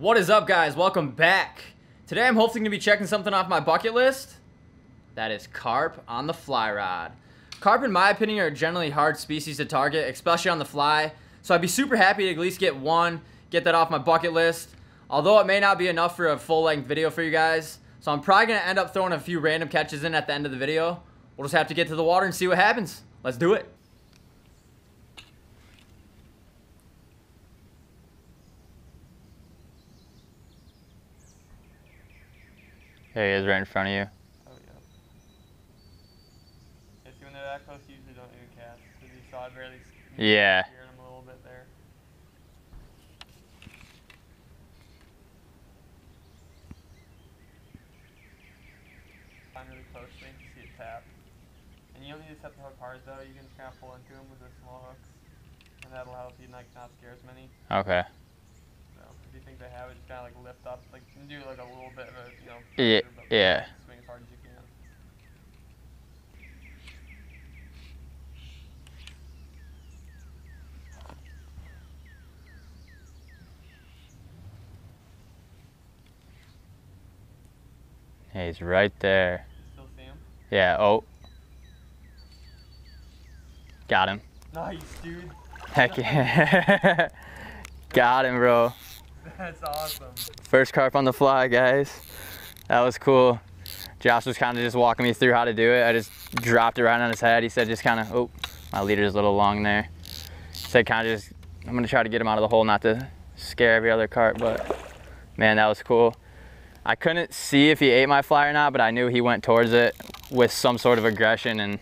What is up, guys? Welcome back. Today I'm hoping to be checking something off my bucket list. That is carp on the fly rod. Carp, in my opinion, are generally hard species to target, especially on the fly. So I'd be super happy to at least get one, get that off my bucket list. Although it may not be enough for a full-length video for you guys. So I'm probably going to end up throwing a few random catches in at the end of the video. We'll just have to get to the water and see what happens. Let's do it. There he is right in front of you. Oh yeah. Yeah, see when they're that close, you usually don't even. Because you saw it barely Yeah. scared a little bit there. Find really close to see it tap. And you don't need to set the hook hard though, you can just kind of pull into them with the small hooks. And that'll help you like not scare as many. Okay. If you think they have it, just kind of like lift up, like you can do like a little bit of a, you know, Yeah, yeah. swing as hard as you can. Hey, he's right there. Still see? Yeah. Oh. Got him. Nice, dude. Heck yeah. Got him, bro. That's awesome. First carp on the fly, guys. That was cool. Josh was kind of just walking me through how to do it. I just dropped it right on his head. He said just kind of, oh, my leader's a little long there. He Said kind of just, I'm gonna try to get him out of the hole, not to scare every other carp, but man, that was cool. I couldn't see if he ate my fly or not, but I knew he went towards it with some sort of aggression and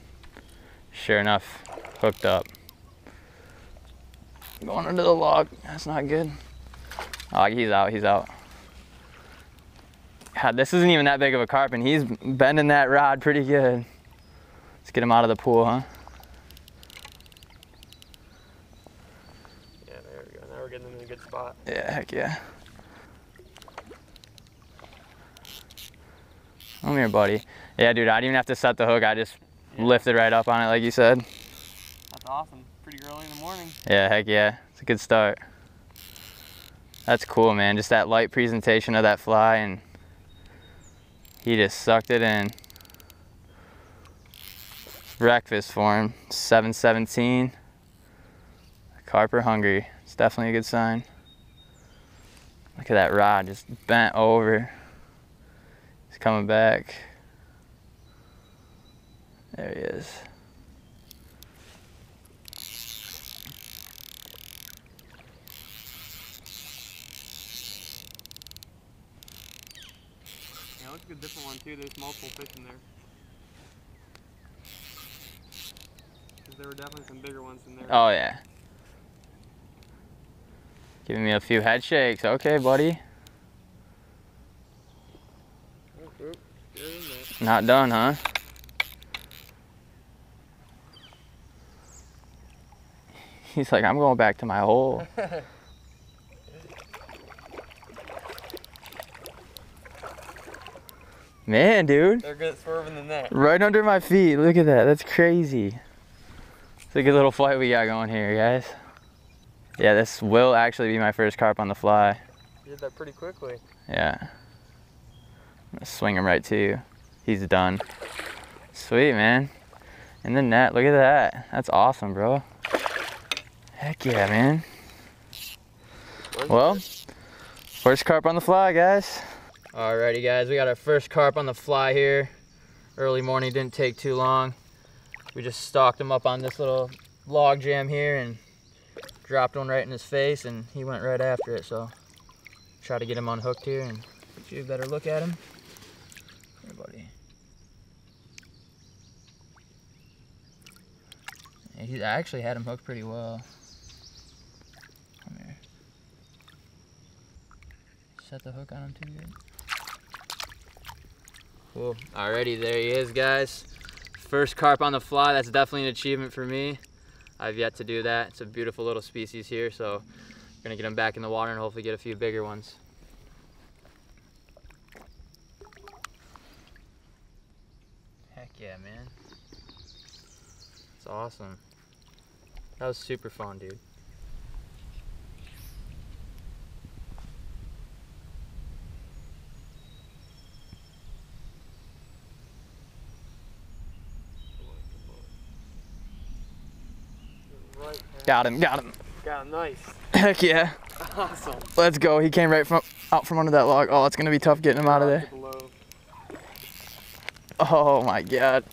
sure enough, hooked up. Going under the log, that's not good. Oh, he's out, he's out. God, this isn't even that big of a carp and he's bending that rod pretty good. Let's get him out of the pool, huh? Yeah, there we go. Now we're getting them in a good spot. Yeah, heck yeah. Come here, buddy. Yeah, dude, I didn't even have to set the hook. I just Yeah. lifted right up on it like you said. That's awesome. Pretty early in the morning. Yeah, heck yeah. It's a good start. That's cool, man. Just that light presentation of that fly and he just sucked it in. Breakfast for him. 717. Carper hungry. It's definitely a good sign. Look at that rod just bent over. He's coming back. There he is. Yeah, looks like a different one too. There's multiple fish in there. There were definitely some bigger ones in there. Oh yeah. Giving me a few head shakes. Okay, buddy. Oop, oop. In. Not done, huh? He's like, I'm going back to my hole. Man, dude. They're good at swerving the net. Right under my feet. Look at that. That's crazy. It's a good little fight we got going here, guys. Yeah, this will actually be my first carp on the fly. You did that pretty quickly. Yeah. I'm gonna swing him right to you. He's done. Sweet, man. In the net, look at that. That's awesome, bro. Heck yeah, man. Well, first carp on the fly, guys. Alrighty, guys, we got our first carp on the fly here. Early morning, didn't take too long. We just stalked him up on this little log jam here and dropped one right in his face, and he went right after it, so try to get him unhooked here and get you a better look at him. Here, buddy. Yeah, He I actually had him hooked pretty well. Come here. Set the hook on him too good. Cool. Alrighty, there he is, guys. First carp on the fly. That's definitely an achievement for me. I've yet to do that. It's a beautiful little species here, so we're gonna get him back in the water and hopefully get a few bigger ones. Heck yeah, man. It's awesome. That was super fun, dude. Got him, got him. Got him. Nice. Heck yeah. Awesome. Let's go. He came right from out from under that log. Oh, it's gonna be tough getting him out of there. Oh my god.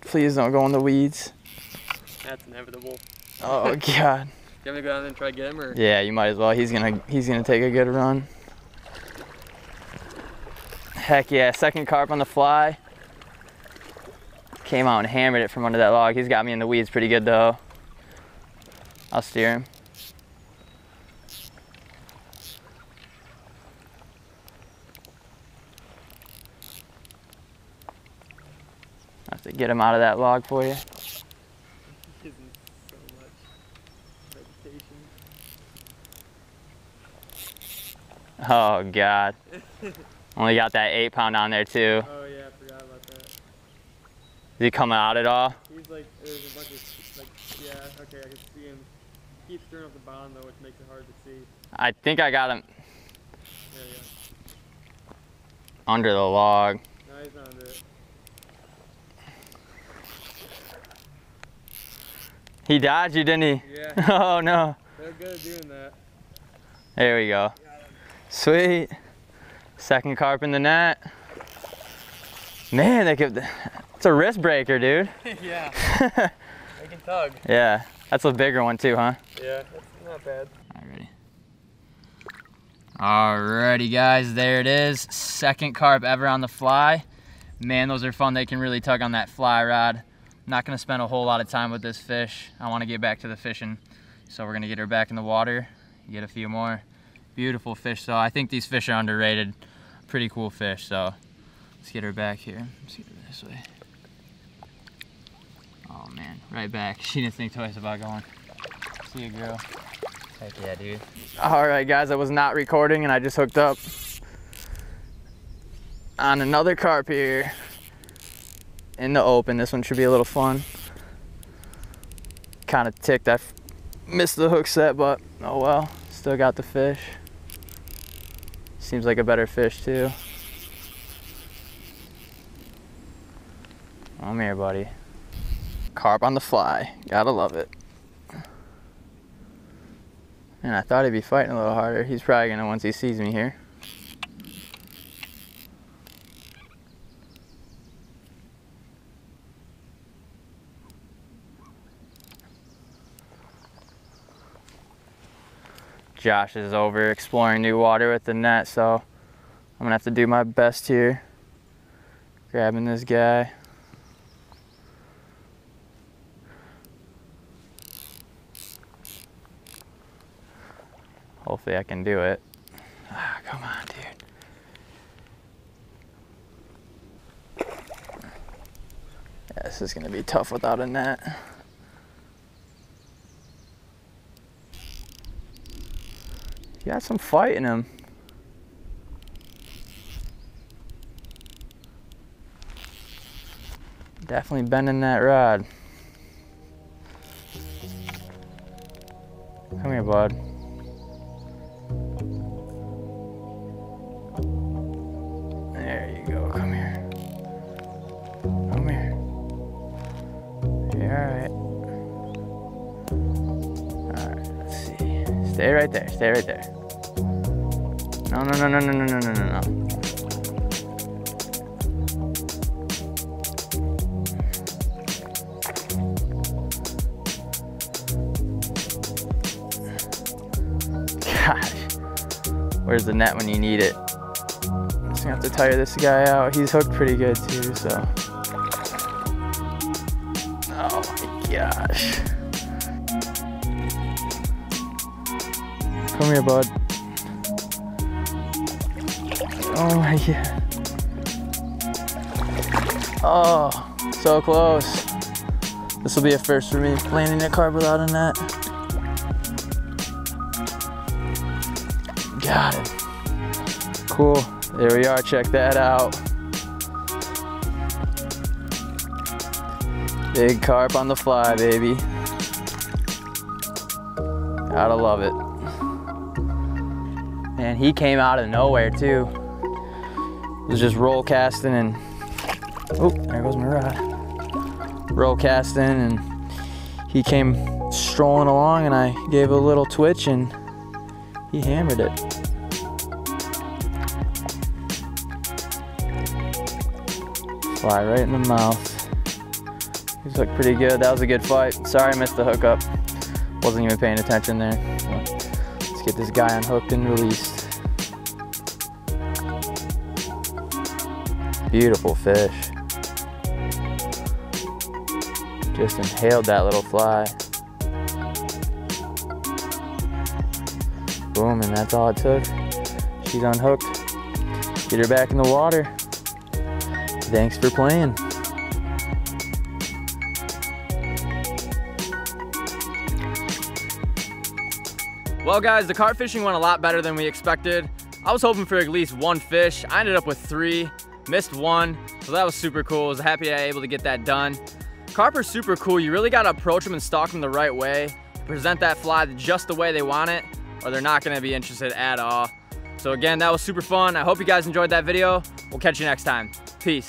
Please don't go in the weeds. That's inevitable. Oh god. You want me to go down there and try to get him, or? Yeah, you might as well. He's gonna he's gonna take a good run. Heck yeah, second carp on the fly. Came out and hammered it from under that log. He's got me in the weeds pretty good though. I'll steer him. I have to get him out of that log for you. Isn't so much. Oh god. Only got that eight pound on there too. Oh yeah, I forgot about that. Is he coming out at all? He's like, there's a bunch of like, yeah, okay, I can see him. He keeps stirring up the bottom though, which makes it hard to see. I think I got him There you under the log. No, he's not under it. He dodged you, didn't he? Yeah, Oh no. they're good at doing that. There we go. Sweet. Second carp in the net. Man, they could, it's a wrist breaker, dude. yeah, they can tug. Yeah, that's a bigger one too, huh? Yeah, that's not bad. Alrighty. Alrighty, guys, there it is. Second carp ever on the fly. Man, those are fun. They can really tug on that fly rod. Not gonna spend a whole lot of time with this fish. I wanna get back to the fishing. So we're gonna get her back in the water, get a few more. Beautiful fish, though. I think these fish are underrated. Pretty cool fish, so let's get her back here. Let's get her this way. Right back. She didn't think twice about going. See you, girl. Heck yeah, dude. All right, guys, I was not recording and I just hooked up on another carp here in the open. This one should be a little fun. Kind of ticked. I missed the hook set, but oh well. Still got the fish. Seems like a better fish too. Come here, buddy. Carp on the fly. Gotta love it. And I thought he'd be fighting a little harder. He's probably gonna once he sees me here. Josh is over exploring new water with the net, so I'm gonna have to do my best here. Grabbing this guy. Hopefully I can do it. Ah, come on, dude. Yeah, this is gonna be tough without a net. He got some fight in him. Definitely bending that rod. Come here, bud. Stay right there. Stay right there. No, no, no, no, no, no, no, no, no, no. Gosh. Where's the net when you need it? Just gonna have to tire this guy out. He's hooked pretty good too, so. Oh my gosh. Come here, bud. Oh my god. Oh, so close. This will be a first for me, landing a carp without a net. Got it. Cool. There we are. Check that out. Big carp on the fly, baby. Gotta love it. And he came out of nowhere too. Was just roll casting and oh, there goes my rod. Roll casting and he came strolling along and I gave a little twitch and he hammered it. Fly right in the mouth. He's looked pretty good. That was a good fight. Sorry I missed the hookup. Wasn't even paying attention there. So get this guy unhooked and released. Beautiful fish. Just inhaled that little fly. Boom, and that's all it took. She's unhooked. Get her back in the water. Thanks for playing. Well, guys, the carp fishing went a lot better than we expected. I was hoping for at least one fish. I ended up with three, missed one, so that was super cool. I was happy I was able to get that done. Carp are super cool. You really got to approach them and stalk them the right way. Present that fly just the way they want it, or they're not going to be interested at all. So again, that was super fun. I hope you guys enjoyed that video. We'll catch you next time. Peace.